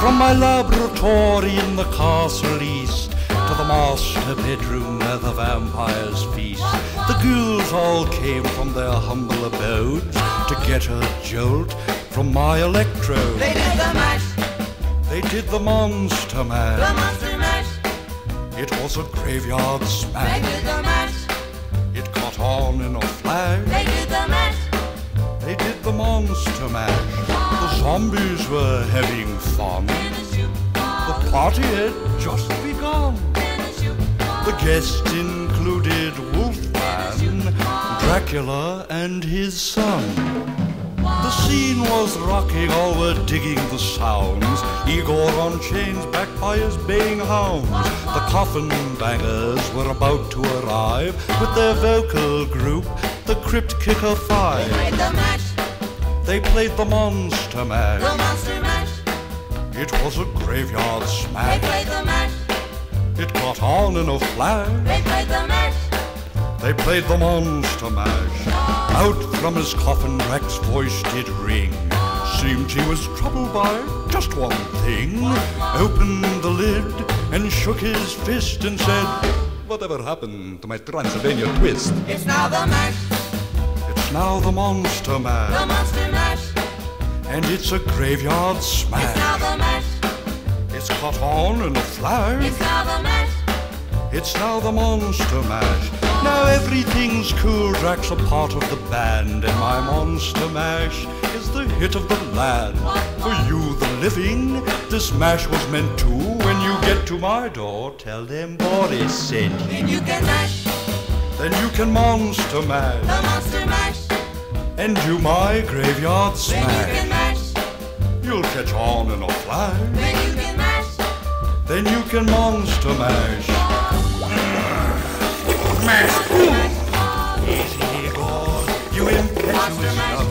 From my laboratory in the castle east to the master bedroom where the vampires feast. The ghouls all came from their humble abodes to get a jolt from my electrode. They did the mash, They did the monster mash. the monster mash. It was a graveyard smash. They did the mash, It caught on in a flash. they did the mash. They did the monster mash. Zombies were having fun. The party had just begun. The guests included Wolfman, Dracula, and his son. The scene was rocking, all were digging the sounds. Igor on chains, backed by his baying hounds. The coffin bangers were about to arrive with their vocal group, the Crypt Kicker Five. Played the mash, They played the Monster Mash. the monster mash. It was a graveyard smash. They played the mash, It caught on in a flash. they played the mash. They played the monster mash. Out from his coffin, Drac's voice did ring. Seemed he was troubled by just one thing. Opened the lid and shook his fist and said, Whatever happened to my Transylvania twist? It's now the mash, It's now the monster Mash. the monster mash. And it's a graveyard smash. It's now the mash, It's caught on in a flash. it's now the mash. It's now the monster mash. Now everything's cool. Drac's a part of the band, and my monster mash is the hit of the land. For you, the living, this mash was meant to. When you get to my door, tell them Boris sent you. Then you can mash, Then you can monster mash the monster mash. and do my graveyard Then you can smash. You'll catch on in a flash. then you can mash. Then you can monster mash. Mash. Easy, Igor. You impetuous.